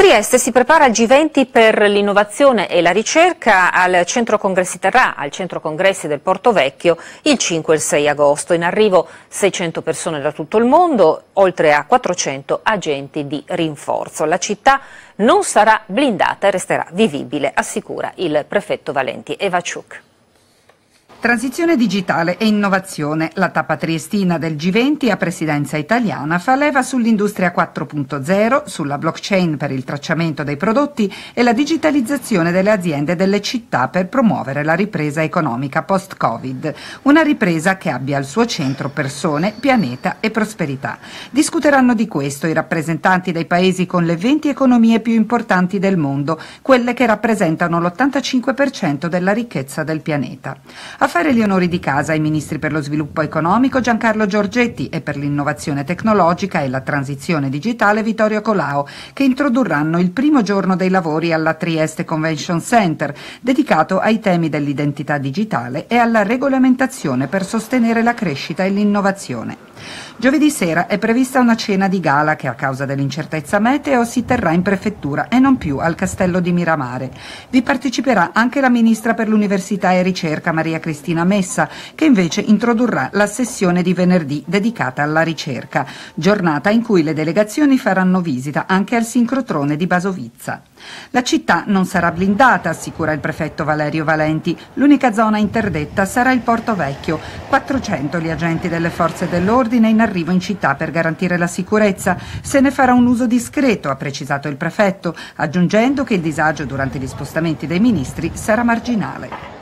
Trieste si prepara al G20 per l'innovazione e la ricerca al Centro Congressi Terrà, al Centro Congressi del Porto Vecchio, il 5 e il 6 agosto. In arrivo 600 persone da tutto il mondo, oltre a 400 agenti di rinforzo. La città non sarà blindata e resterà vivibile, assicura il prefetto Valenti Evachuk. Transizione digitale e innovazione. La tappa triestina del G20 a presidenza italiana fa leva sull'industria 4.0, sulla blockchain per il tracciamento dei prodotti e la digitalizzazione delle aziende e delle città per promuovere la ripresa economica post-Covid. Una ripresa che abbia al suo centro persone, pianeta e prosperità. Discuteranno di questo i rappresentanti dei paesi con le 20 economie più importanti del mondo, quelle che rappresentano l'85% della ricchezza del pianeta. A fare gli onori di casa ai ministri per lo sviluppo economico Giancarlo Giorgetti e per l'innovazione tecnologica e la transizione digitale Vittorio Colao, che introdurranno il primo giorno dei lavori alla Trieste Convention Center, dedicato ai temi dell'identità digitale e alla regolamentazione per sostenere la crescita e l'innovazione. Giovedì sera è prevista una cena di gala che a causa dell'incertezza meteo si terrà in prefettura e non più al castello di Miramare. Vi parteciperà anche la ministra per l'università e ricerca Maria Cristina Messa, che invece introdurrà la sessione di venerdì dedicata alla ricerca, giornata in cui le delegazioni faranno visita anche al sincrotrone di Basovizza. La città non sarà blindata, assicura il prefetto Valerio Valenti. L'unica zona interdetta sarà il Porto Vecchio. 400 gli agenti delle forze dell'ordine in arrivo in città per garantire la sicurezza. Se ne farà un uso discreto, ha precisato il prefetto, aggiungendo che il disagio durante gli spostamenti dei ministri sarà marginale.